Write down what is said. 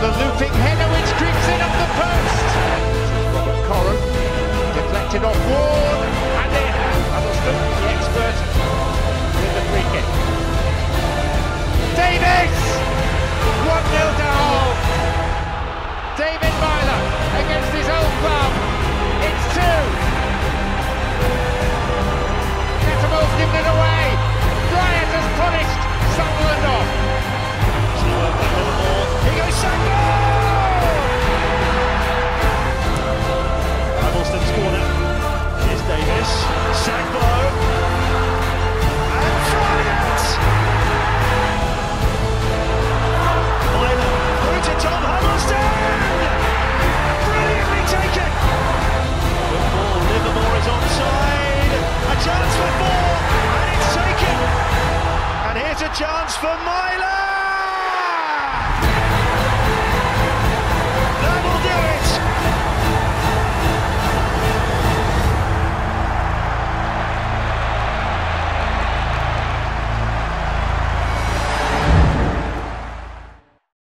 with a looping header which creeps in off the post. Robert Koren deflected off wall. Sagbo. And Fryatt! Lena through to Tom Huddlestone! Brilliantly taken! Good ball, Livermore is onside. A chance for four, and it's taken. And here's a chance for Meyler!